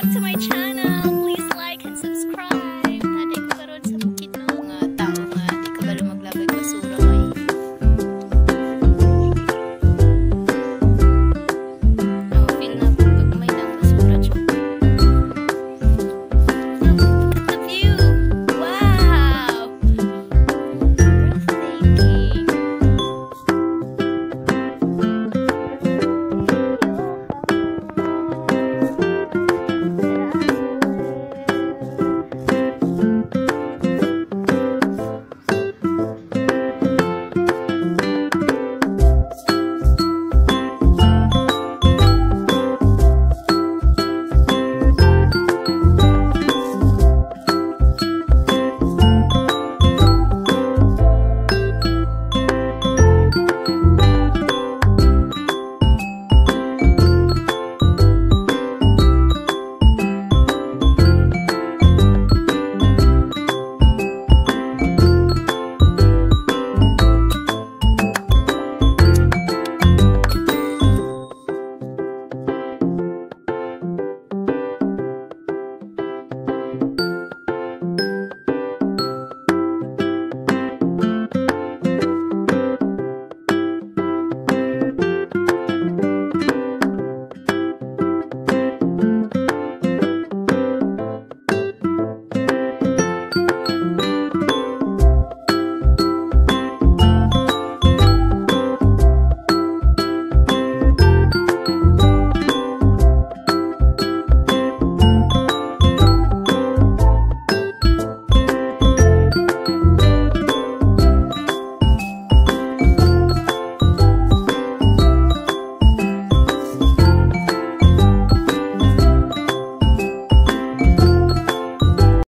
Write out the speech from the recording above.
back to my channel.